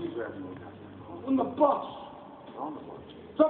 these revenues? On the bus. On the bus. It's